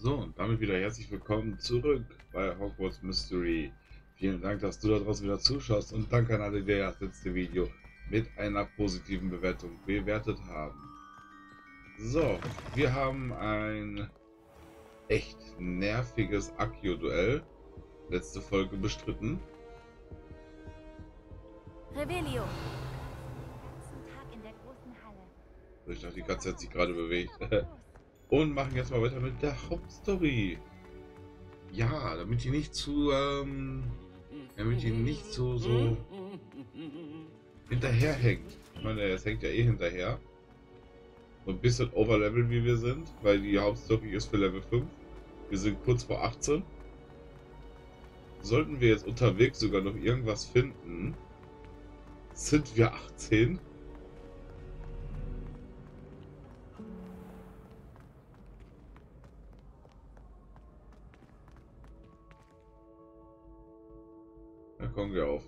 So, und damit wieder herzlich willkommen zurück bei Hogwarts Mystery. Vielen Dank, dass du da draußen wieder zuschaust und danke an alle, die das letzte Video mit einer positiven Bewertung bewertet haben. So, wir haben ein echt nerviges Akio-Duell. Letzte Folge bestritten. Revelio. Ich dachte, die Katze hat sich gerade bewegt. Und machen jetzt mal weiter mit der Hauptstory. Ja, damit die nicht zu, ähm, damit die nicht so, so hinterherhängt. Ich meine, es hängt ja eh hinterher. So ein bisschen overlevel wie wir sind, weil die Hauptstory ist für Level 5. Wir sind kurz vor 18. Sollten wir jetzt unterwegs sogar noch irgendwas finden, sind wir 18. Kommen wir auf.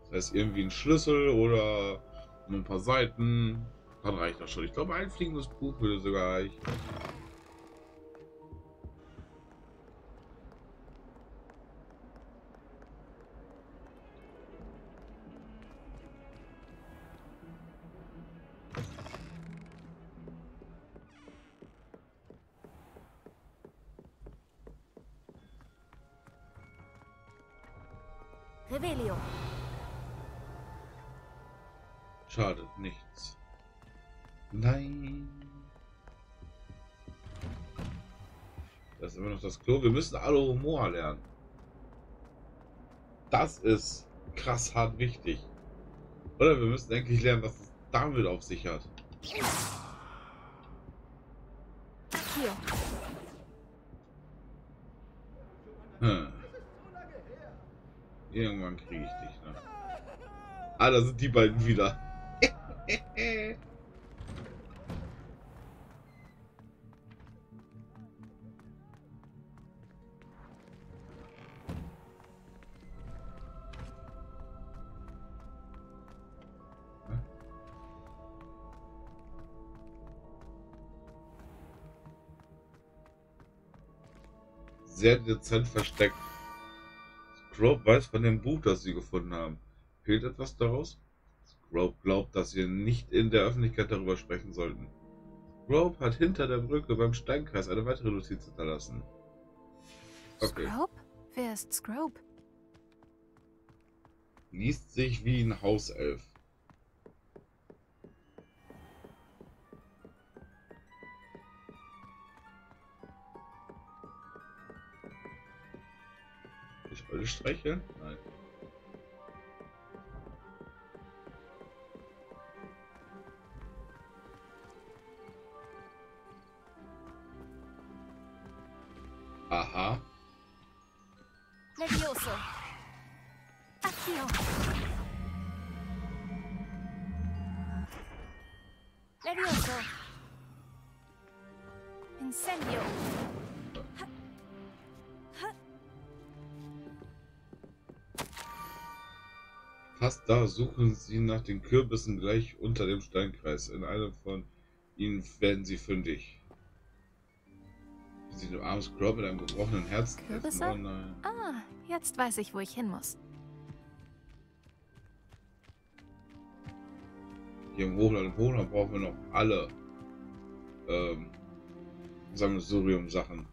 Das heißt, irgendwie ein Schlüssel oder ein paar Seiten. Dann reicht das schon. Ich glaube, ein fliegendes Buch würde sogar reichen. Schade, nichts. Nein. Das ist immer noch das Klo. Wir müssen Alohomora lernen. Das ist krass hart wichtig. Oder wir müssen endlich lernen, was es damit auf sich hat. Hier. Hm. Irgendwann kriege ich dich, ne? Ah, da sind die beiden wieder. Sehr dezent versteckt. Scrope weiß von dem Buch, das sie gefunden haben. Fehlt etwas daraus? Scrope glaubt, dass wir nicht in der Öffentlichkeit darüber sprechen sollten. Scrope hat hinter der Brücke beim Steinkreis eine weitere Notiz hinterlassen. Okay. Scrope? Wer ist Scrope? Liest sich wie ein Hauself. Ich wollte streicheln? Nein. Aha. Levioso. Accio. Levioso. Incendio. Fast da suchen sie nach den Kürbissen gleich unter dem Steinkreis. In einem von ihnen werden sie fündig. Sie dem armen Scrub mit einem gebrochenen Herz. Kürbisse? Oh nein. Ah, jetzt weiß ich, wo ich hin muss. Hier im Hochland im Hochland brauchen wir noch alle ähm, Sammelsurium-Sachen.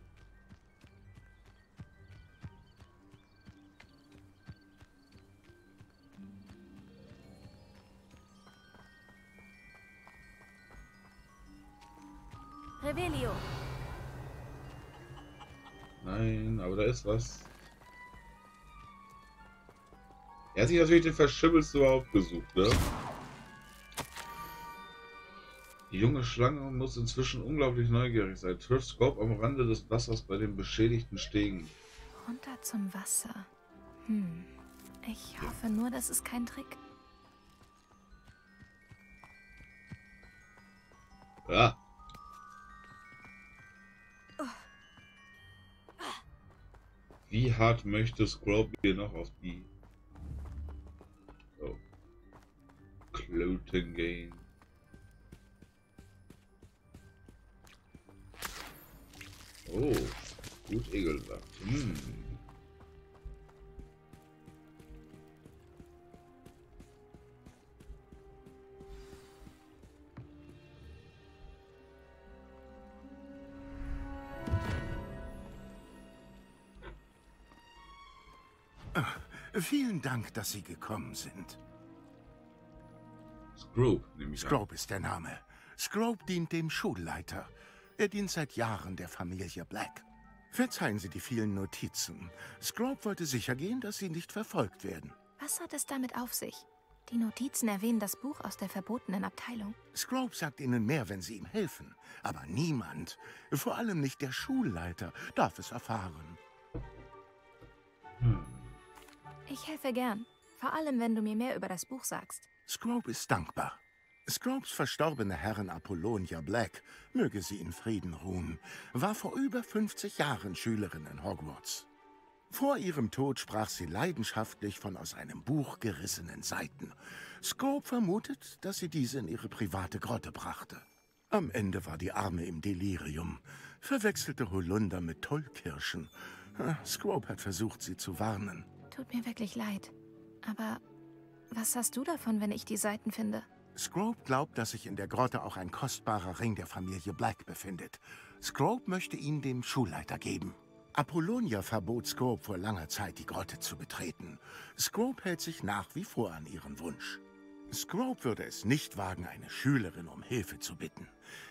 Nein, aber da ist was. Er hat sich natürlich den Verschimmelst überhaupt gesucht, ne? Die junge Schlange muss inzwischen unglaublich neugierig sein. Trifft Scope am Rande des Wassers bei den beschädigten Stegen. Runter zum Wasser. Hm. Ich hoffe nur, das ist kein Trick. Ja. Wie hart möchte Scrope hier noch auf die oh. Kloten gehen? Oh, gut Egelsaft. Hm. Vielen Dank, dass Sie gekommen sind. Scrope, nehme ich an. Scrope ist der Name. Scrope dient dem Schulleiter. Er dient seit Jahren der Familie Black. Verzeihen Sie die vielen Notizen. Scrope wollte sichergehen, dass Sie nicht verfolgt werden. Was hat es damit auf sich? Die Notizen erwähnen das Buch aus der verbotenen Abteilung. Scrope sagt Ihnen mehr, wenn Sie ihm helfen. Aber niemand, vor allem nicht der Schulleiter, darf es erfahren. Hm. Ich helfe gern. Vor allem, wenn du mir mehr über das Buch sagst. Scrope ist dankbar. Scropes verstorbene Herrin Apollonia Black, möge sie in Frieden ruhen, war vor über 50 Jahren Schülerin in Hogwarts. Vor ihrem Tod sprach sie leidenschaftlich von aus einem Buch gerissenen Seiten. Scrope vermutet, dass sie diese in ihre private Grotte brachte. Am Ende war die Arme im Delirium, verwechselte Holunder mit Tollkirschen. Scrope hat versucht, sie zu warnen. Tut mir wirklich leid. Aber was hast du davon, wenn ich die Seiten finde? Scrope glaubt, dass sich in der Grotte auch ein kostbarer Ring der Familie Black befindet. Scrope möchte ihn dem Schulleiter geben. Apollonia verbot Scrope vor langer Zeit, die Grotte zu betreten. Scrope hält sich nach wie vor an ihren Wunsch. Scrope würde es nicht wagen, eine Schülerin um Hilfe zu bitten.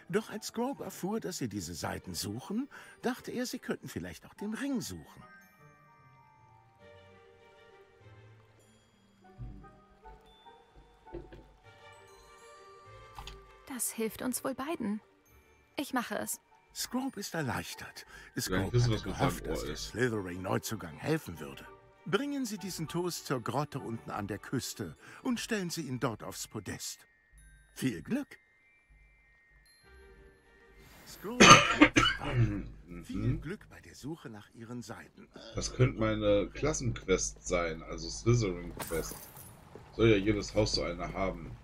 Doch als Scrope erfuhr, dass sie diese Seiten suchen, dachte er, sie könnten vielleicht auch den Ring suchen. Das hilft uns wohl beiden. Ich mache es. Scrope ist erleichtert. Scrope ich wisse, hatte was mit gehofft, dass der ist. Slytherin-Neuzugang helfen würde. Bringen Sie diesen Toast zur Grotte unten an der Küste und stellen Sie ihn dort aufs Podest. Viel Glück! Scrope Viel Mhm. Glück bei der Suche nach Ihren Seiten. Das könnte meine Klassenquest sein, also Slytherin Quest. Soll ja jedes Haus so eine haben.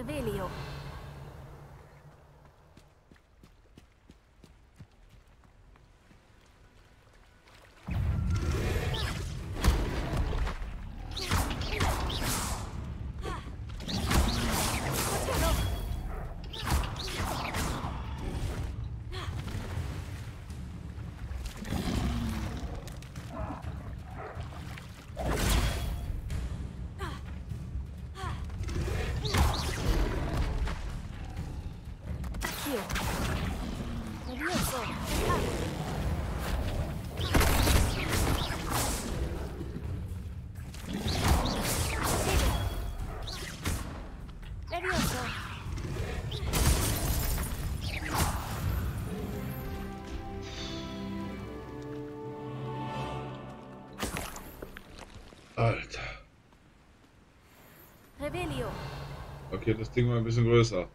Revelio. Okay, das Ding war ein bisschen größer.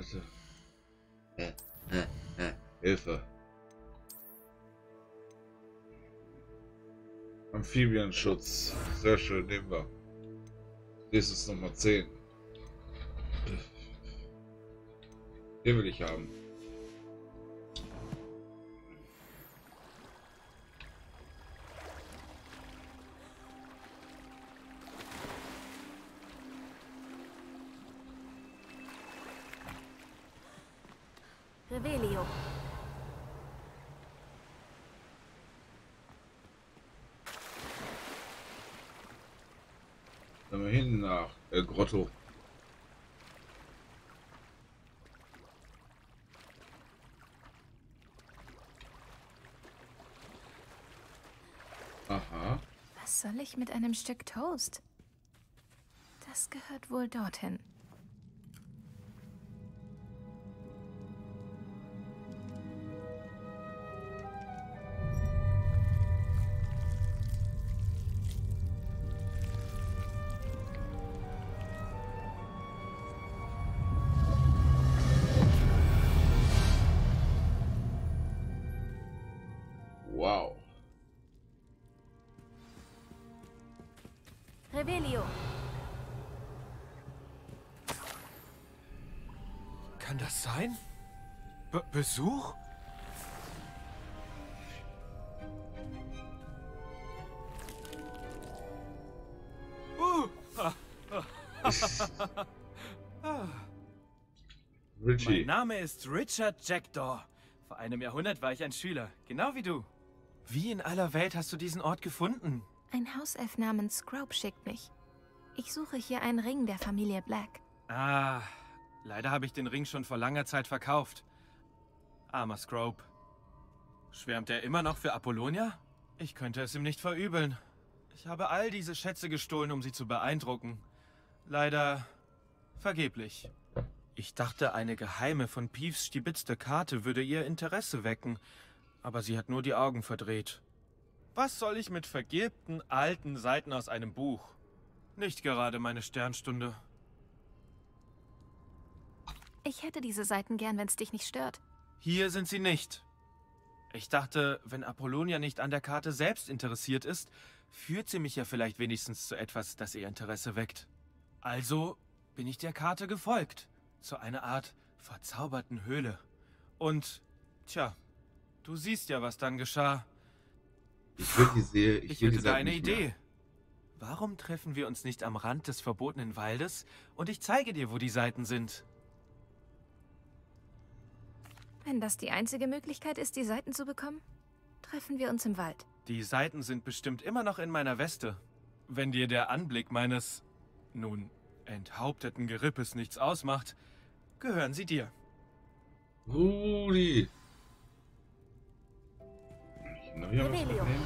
Alter. Hä? Hä? Hä? Hilfe. Amphibienschutz. Sehr schön, nehmen wir. Ist Nummer 10. Den will ich haben. Soll ich mit einem Stück Toast? Das gehört wohl dorthin. Besuch? Uh, Richie. mein Name ist Richard Jackdaw. Vor einem Jahrhundert war ich ein Schüler, genau wie du. Wie in aller Welt hast du diesen Ort gefunden? Ein Hauself namens Scrope schickt mich. Ich suche hier einen Ring der Familie Black. Ah, leider habe ich den Ring schon vor langer Zeit verkauft. Armer Scrope. Schwärmt er immer noch für Apollonia? Ich könnte es ihm nicht verübeln. Ich habe all diese Schätze gestohlen, um sie zu beeindrucken. Leider vergeblich. Ich dachte, eine geheime, von Peeves stibitzte Karte würde ihr Interesse wecken, aber sie hat nur die Augen verdreht. Was soll ich mit vergilbten, alten Seiten aus einem Buch? Nicht gerade meine Sternstunde. Ich hätte diese Seiten gern, wenn es dich nicht stört. Hier sind sie nicht. Ich dachte, wenn Apollonia nicht an der Karte selbst interessiert ist, führt sie mich ja vielleicht wenigstens zu etwas, das ihr Interesse weckt. Also bin ich der Karte gefolgt, zu einer Art verzauberten Höhle. Und, tja, du siehst ja, was dann geschah. Ich will die Serie. Ich, Ich, will die hätte da Seite eine nicht mehr. Idee. Warum treffen wir uns nicht am Rand des verbotenen Waldes und ich zeige dir, wo die Seiten sind? Wenn das die einzige Möglichkeit ist, die Seiten zu bekommen, treffen wir uns im Wald. Die Seiten sind bestimmt immer noch in meiner Weste. Wenn dir der Anblick meines, nun, enthaupteten Gerippes nichts ausmacht, gehören sie dir. Rudi. Mitnehmen?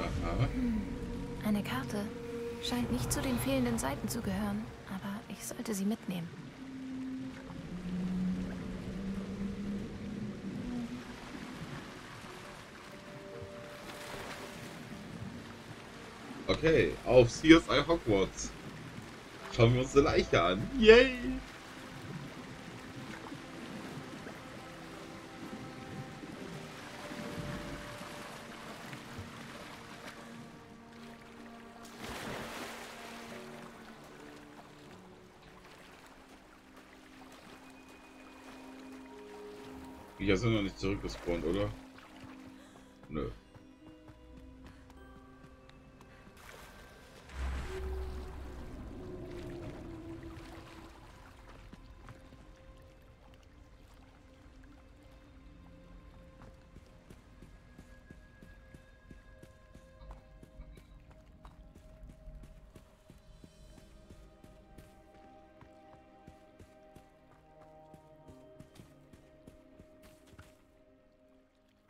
Aha. Eine Karte scheint nicht zu den fehlenden Seiten zu gehören, aber ich sollte sie mitnehmen. Okay, auf CSI Hogwarts. Schauen wir uns eine Leiche an. Yay! Sind noch nicht zurückgespawnt, oder? Nö.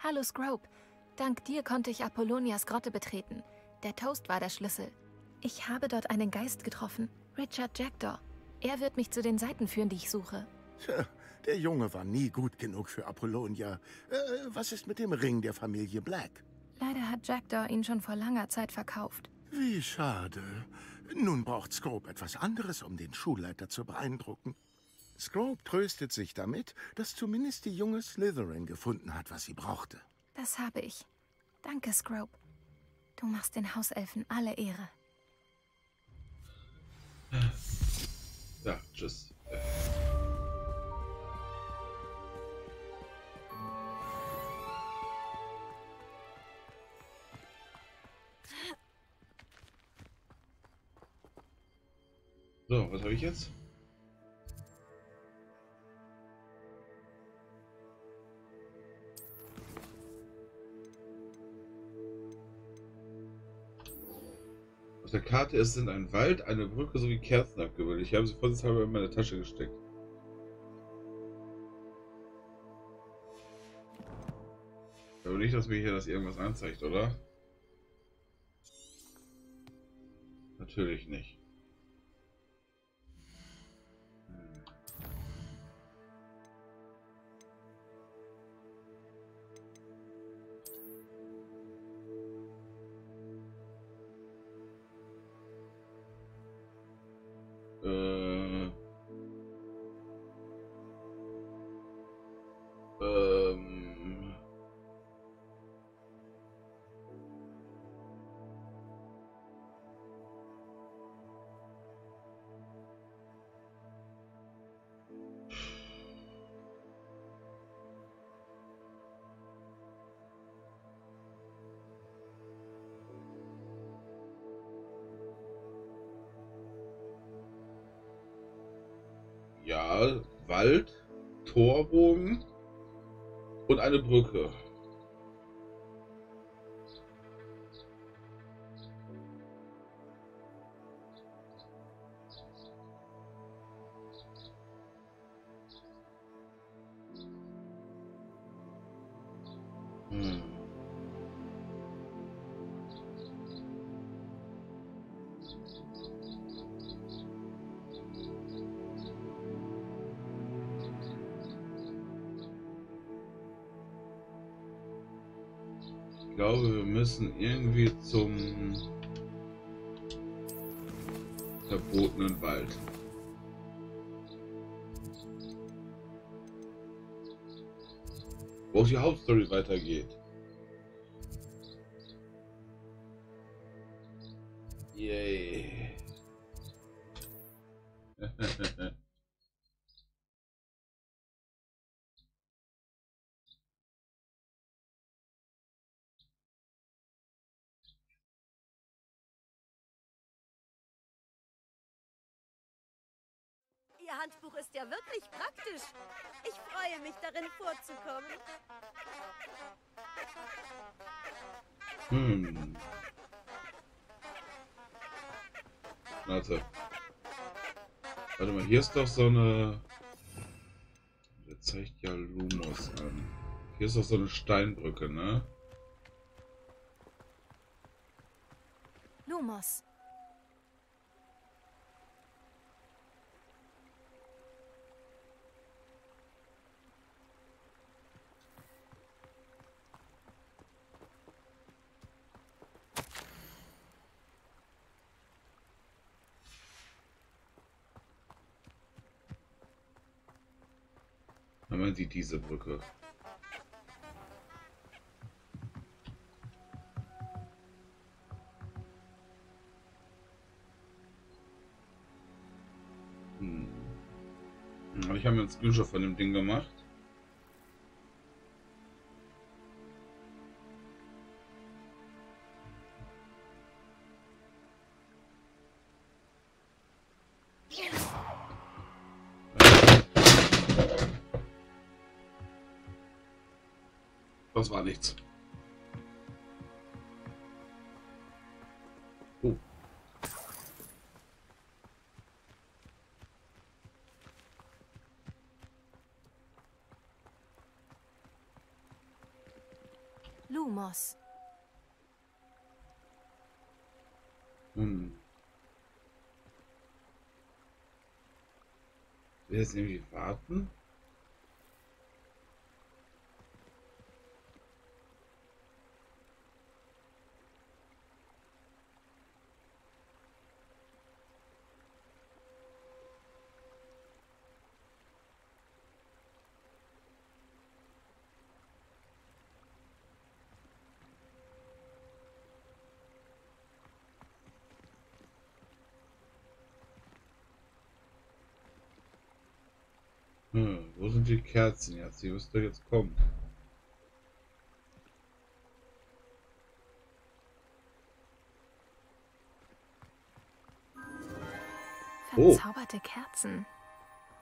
Hallo Scrope. Dank dir konnte ich Apollonias Grotte betreten. Der Toast war der Schlüssel. Ich habe dort einen Geist getroffen, Richard Jackdaw. Er wird mich zu den Seiten führen, die ich suche. Tja, der Junge war nie gut genug für Apollonia. Äh, was ist mit dem Ring der Familie Black? Leider hat Jackdaw ihn schon vor langer Zeit verkauft. Wie schade. Nun braucht Scope etwas anderes, um den Schulleiter zu beeindrucken. Scrope tröstet sich damit, dass zumindest die junge Slytherin gefunden hat, was sie brauchte. Das habe ich. Danke, Scrope. Du machst den Hauselfen alle Ehre. Ja, tschüss. So, was habe ich jetzt? Auf der Karte ist sind ein Wald, eine Brücke sowie Kerzen abgebildet. Ich habe sie vorsichtshalber in meine Tasche gesteckt. Aber nicht, dass mir hier das irgendwas anzeigt, oder? Natürlich nicht. Ja, Wald, Torbogen und eine Brücke. Glaube, wir müssen irgendwie zum verbotenen Wald. Wo die Hauptstory weitergeht. Ihr Handbuch ist ja wirklich praktisch. Ich freue mich, darin vorzukommen. Hm. Warte. Warte mal, hier ist doch so eine. Der zeigt ja Lumos an. Hier ist doch so eine Steinbrücke, ne? Lumos. Meint sie diese Brücke. Hm. Aber Ich habe mir einen Screenshot von dem Ding gemacht. Das war nichts. Oh. Lumos. Hm. Will jetzt irgendwie warten? Hm, wo sind die Kerzen jetzt? Die müsste jetzt kommen. Oh. Verzauberte Kerzen.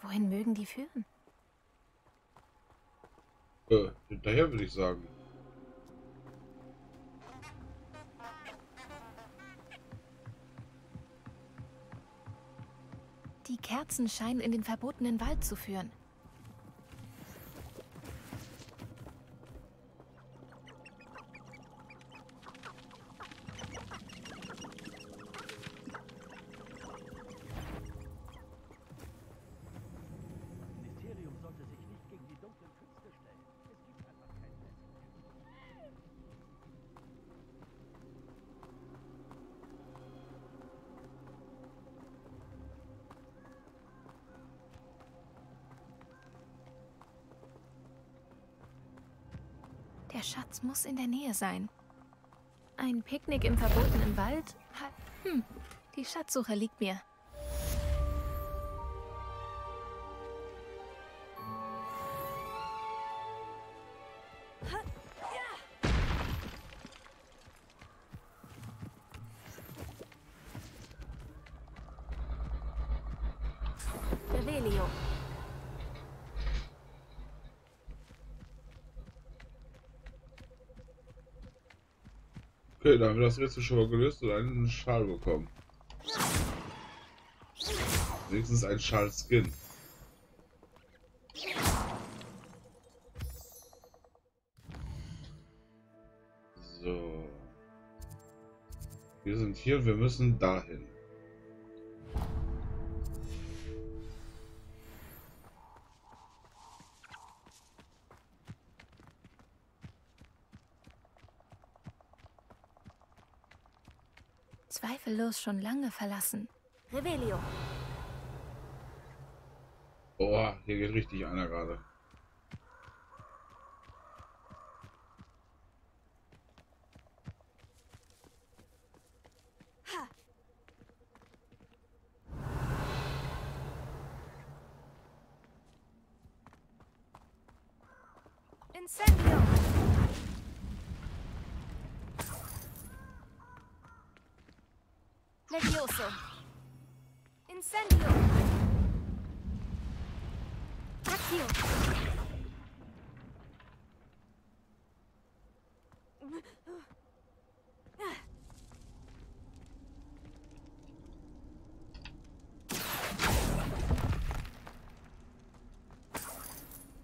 Wohin mögen die führen? Äh, hinterher würde ich sagen. Die Kerzen scheinen in den verbotenen Wald zu führen. Muss in der Nähe sein. Ein Picknick im verbotenen Wald? Hm, die Schatzsuche liegt mir. Dann haben wir das Rätsel schon mal gelöst und einen Schal bekommen. Wenigstens ein Schal-Skin. So. Wir sind hier wir müssen dahin. Zweifellos schon lange verlassen. Revelio. Oh, hier geht richtig einer gerade. Incendio. Levioso. Incendio. Accio.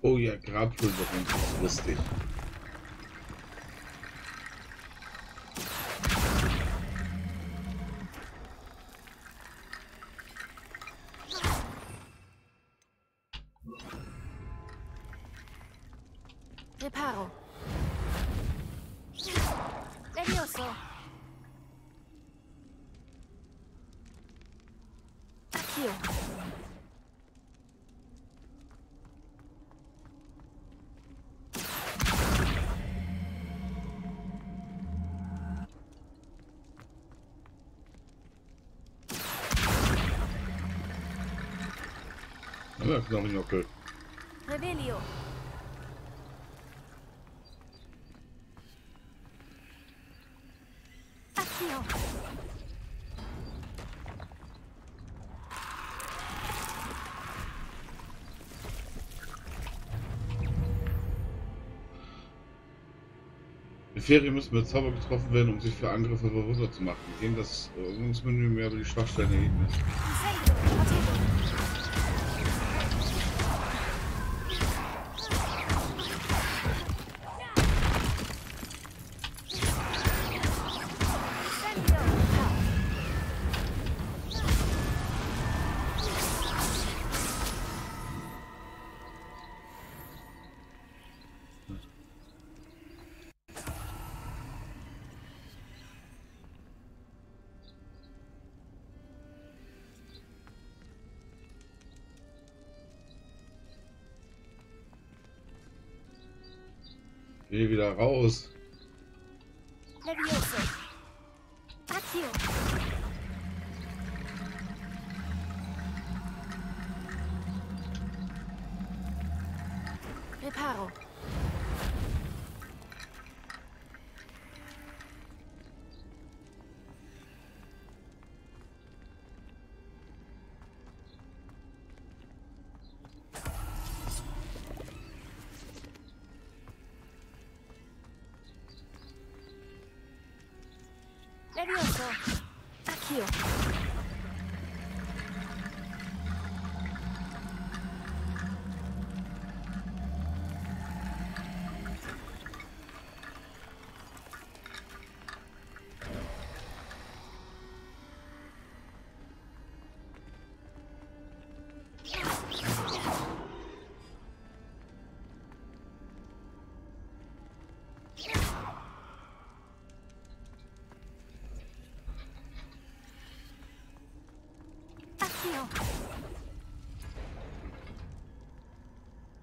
Oh ja, Grabpulverung ist lustig. Ja, Knochenjockel. Revelio. Accio. Die Ferien müssen mit Zauber getroffen werden, um sich für Angriffe bewusster zu machen. Gehen das Übungsmenü mehr über die Schwachstellen der Gegner. Geh wieder raus.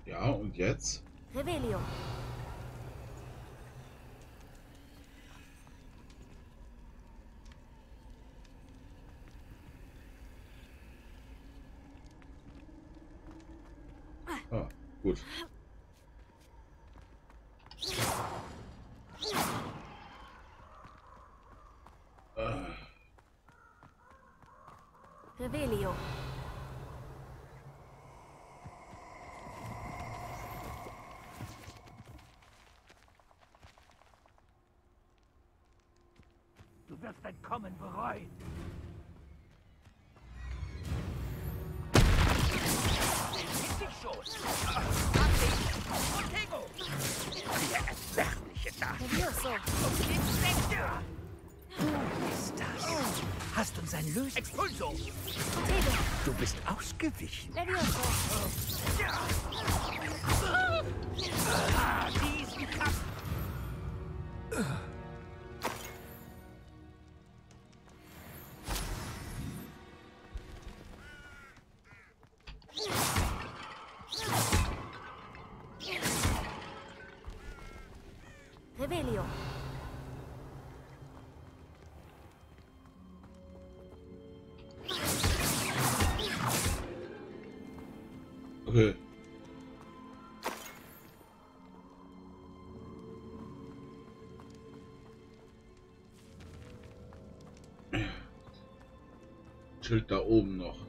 Ja, und jetzt? Revelio. Ah, gut. Ah, Revelio. Du wirst dein Kommen bereuen. Find dich schon. Protego! Der erbärmliche da. Levioso. ist das? Hast uns ein Lös... Expulso! Du bist ausgewichen. Levioso. Ah, diesen okay. Schild da oben noch.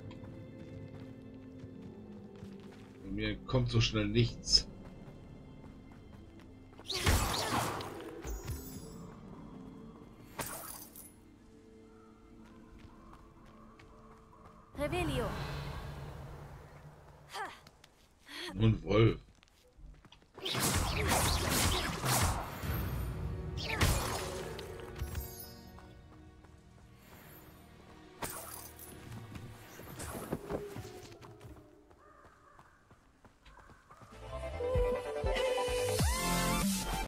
Bei mir kommt so schnell nichts.